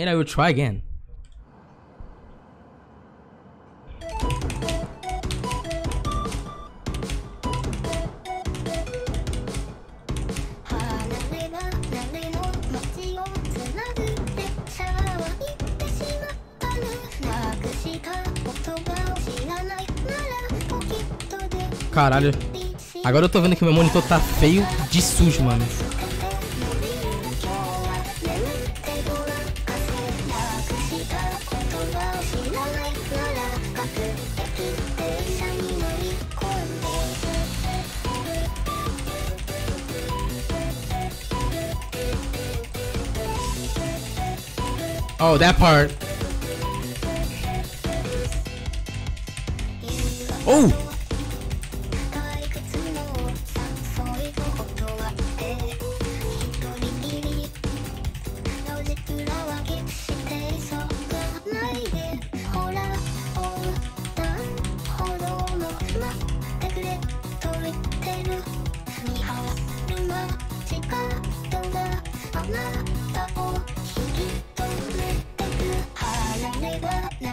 And I will try again. Caralho. Agora eu tô vendo que meu monitor tá feio de sujo, mano. Oh, that part. Oh!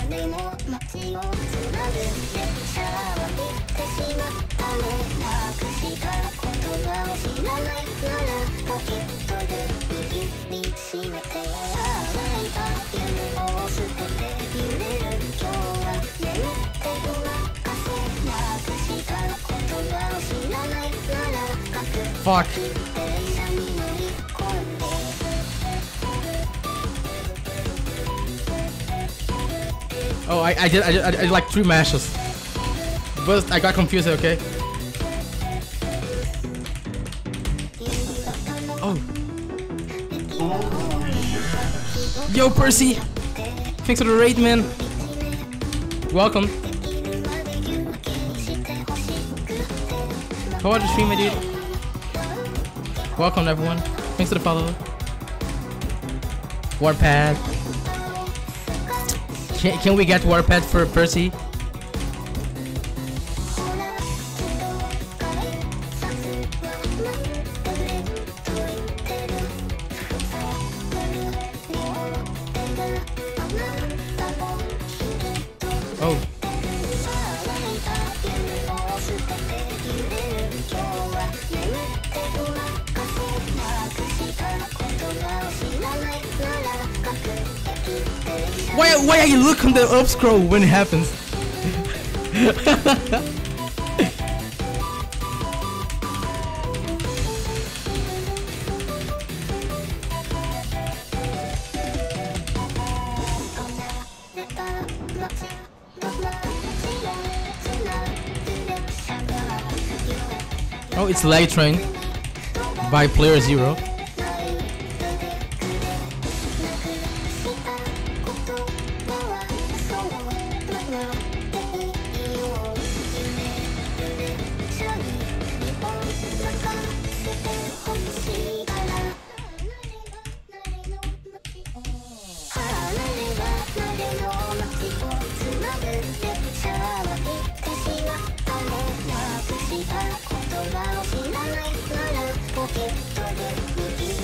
でも街をつなぐ列車は行ってしまったのなくした言葉を知らないならポケットで握りしめてああ泣いた夢を捨てて揺れる今日は眠ってごまかせなくした言葉を知らないなら Oh, I, I did, I did, I did like three mashes. But I got confused, okay? Oh. Yo, Percy! Thanks for the raid, man. Welcome. How are the stream, my dude? Welcome, everyone. Thanks for the follow. Warpad. Can, can we get Warpad for Percy? Oh. Why, why are you look on the up scroll when it happens? Oh, it's LAGTRAIN by Player Zero.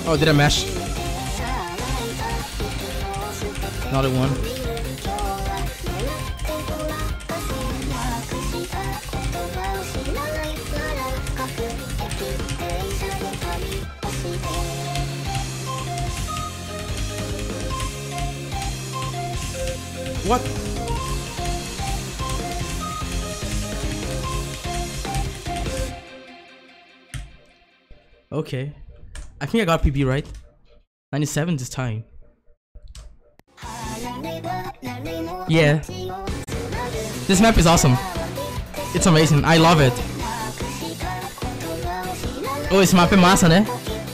Oh, did I mash? Another one. What? Okay. I think I got PB right. 97 this time. Yeah. This map is awesome. It's amazing. I love it. Oh, esse mapa massa, né?